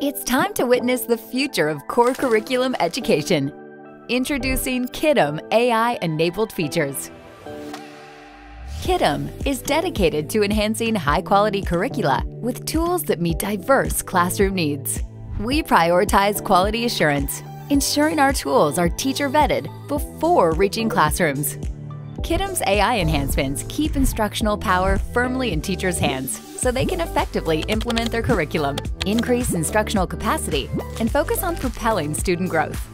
It's time to witness the future of core curriculum education. Introducing Kiddom AI-enabled features. Kiddom is dedicated to enhancing high-quality curricula with tools that meet diverse classroom needs. We prioritize quality assurance, ensuring our tools are teacher-vetted before reaching classrooms. Kiddom's AI enhancements keep instructional power firmly in teachers' hands so they can effectively implement their curriculum, increase instructional capacity, and focus on propelling student growth.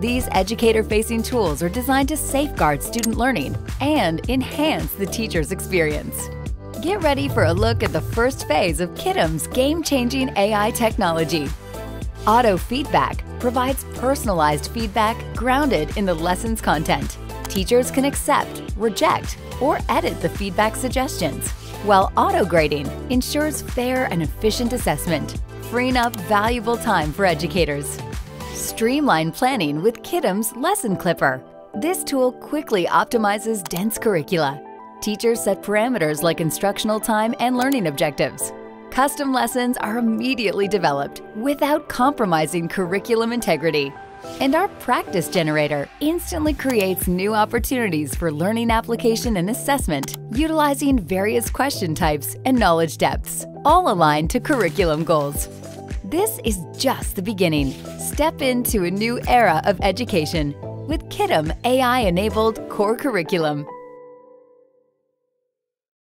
These educator-facing tools are designed to safeguard student learning and enhance the teacher's experience. Get ready for a look at the first phase of Kiddom's game-changing AI technology. Auto Feedback provides personalized feedback grounded in the lesson's content. Teachers can accept, reject, or edit the feedback suggestions while auto-grading ensures fair and efficient assessment, freeing up valuable time for educators. Streamline planning with Kiddom's Lesson Clipper. This tool quickly optimizes dense curricula. Teachers set parameters like instructional time and learning objectives. Custom lessons are immediately developed without compromising curriculum integrity. And our practice generator instantly creates new opportunities for learning application and assessment, utilizing various question types and knowledge depths, all aligned to curriculum goals. This is just the beginning. Step into a new era of education with Kiddom AI-enabled core curriculum.